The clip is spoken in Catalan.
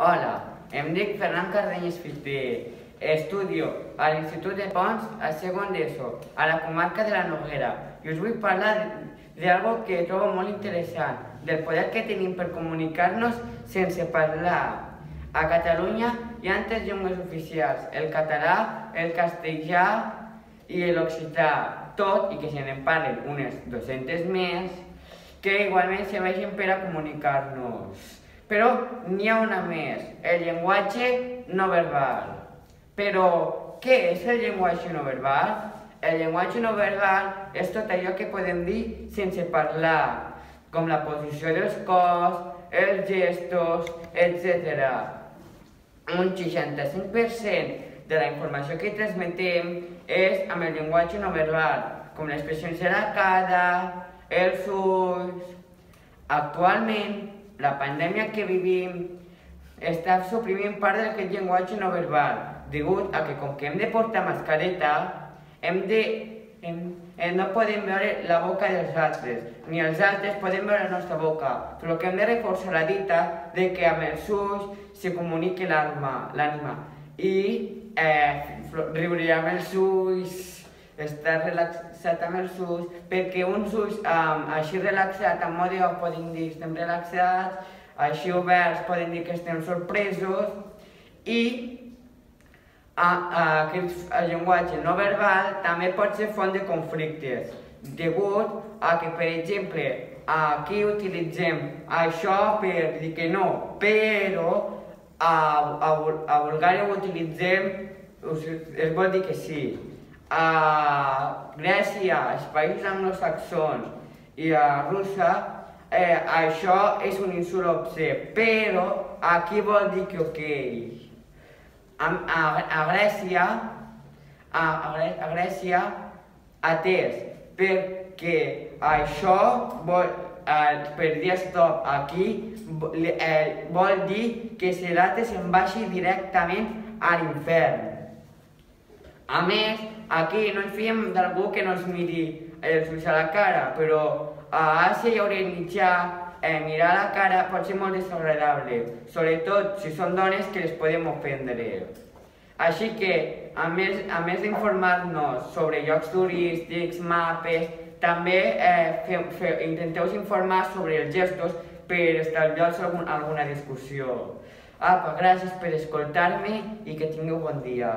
Hola, em dic Ferran Cardenyes Fité. Estudio a l'Institut de Pons, a segon d'ESO, a la comarca de la Noguera. I us vull parlar d'algo que trobo molt interessant, del poder que tenim per comunicar-nos sense parlar. A Catalunya hi ha tres llengües oficials, el català, el castellà i l'occità, tot i que se n'en parlen unes 200 més, que igualment serveixen per a comunicar-nos. Però n'hi ha una més, el llenguatge no verbal. Però què és el llenguatge no verbal? El llenguatge no verbal és tot allò que podem dir sense parlar, com la posició dels cos, els gestos, etc. Un 65% de la informació que transmetem és amb el llenguatge no verbal, com l'expressió de la cara, els ulls... Actualment, la pandèmia que vivim està suprimint part d'aquest llenguatge no verbal, degut a que com que hem de portar mascareta, hem de, hem, hem, no podem veure la boca dels altres, ni els altres podem veure la nostra boca, però que hem de reforçar la dita de que amb els ulls se comuniqui l'ànima. I eh, riure amb els ulls, estar relaxat amb els ulls, perquè uns ulls um, així relaxats, amb mode poden dir estem relaxats, així oberts poden dir que estem sorpresos i a, a aquest llenguatge no verbal també pot ser font de conflictes, degut a que, per exemple, aquí utilitzem això per dir que no, però a, a, a Bulgària ho utilitzem, es vol dir que sí. A Grècia, als països anglosaxons i a Rússia, eh, això és un insult obscè, però aquí vol dir que ok a, a, a Grècia, a, a Grècia, atès perquè això vol, eh, per dir stop aquí, eh, vol dir que Serate se'n vagi directament a l'infern. A més, aquí no ens fiem d'algú que no ens miri els ulls a la cara, però a Àsia i Orient Mitjà eh, mirar la cara pot ser molt desagradable, sobretot si són dones que les podem ofendre. Així que, a més, a més d'informar-nos sobre llocs turístics, mapes, també eh, fe, fe, intenteu informar sobre els gestos per estalviar-vos algun, alguna discussió. Apa, gràcies per escoltar-me i que tingueu bon dia.